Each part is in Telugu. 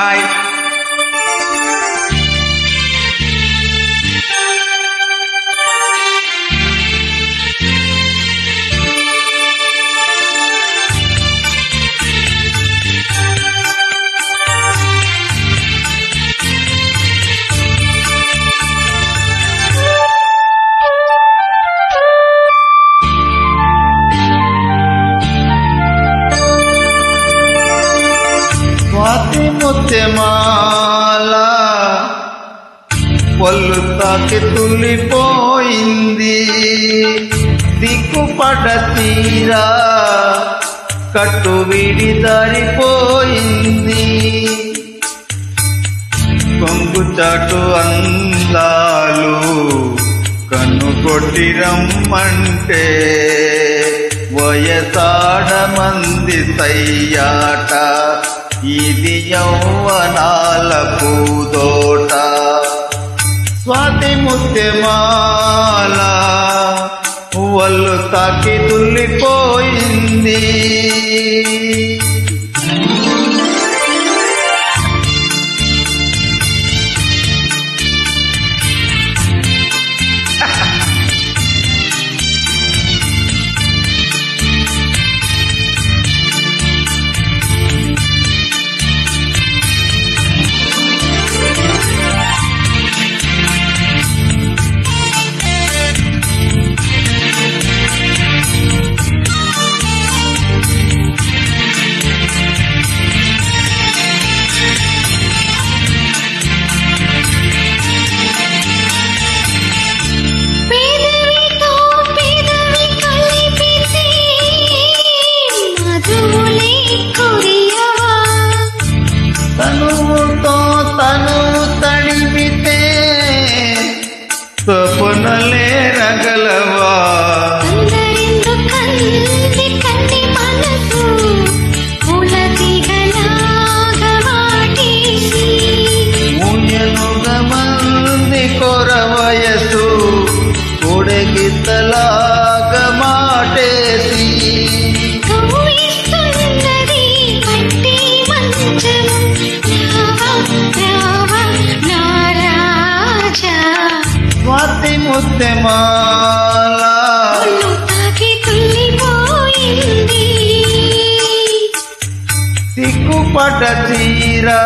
high. ముత్యమాల పళ్ళు తాకి తుల్లిపోయింది దిక్కు తీరా కట్టు విడి దారిపోయింది కొంగు చాటు అందాలు కన్ను కొట్టి రమ్మంటే వయసాడ మంది సయ్యాట ఇది యౌవనాలకు దోట స్వాతి ముత్యమాల వల్లు తాకి తుల్లిపోయింది తపనలే రగలవా? అందరిందు కంది కన్ని మనసు పూలతీగలాగా వాటేసి ఊయనుగ మంది కొర వయసు కొడగితలాగ తుల్లిపోయింది. సిగ్గుపట తీరా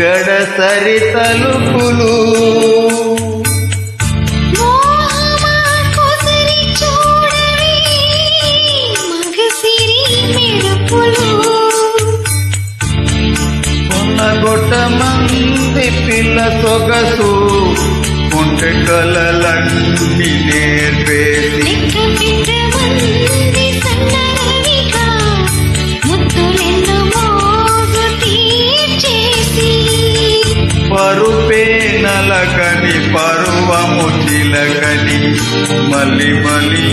గడసరి తలుపులు. కొన్నగొట్ట మంది పిల్ల సొగసు ఉంటే కలలన్నీ నేర్పేసి. నలకని పరువము చిలకని మలి మళ్ళీ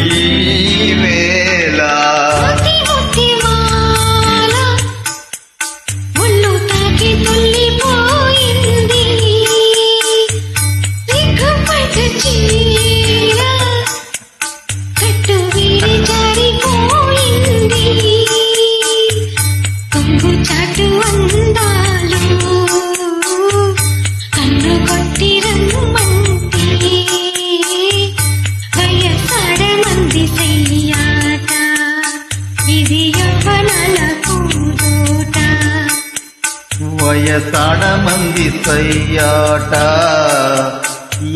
వయసాడ మంది సయ్యాట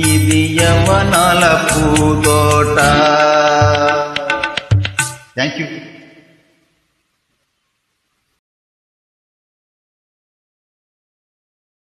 ఇది యవనాల పూదోట థ్యాంక్ యూ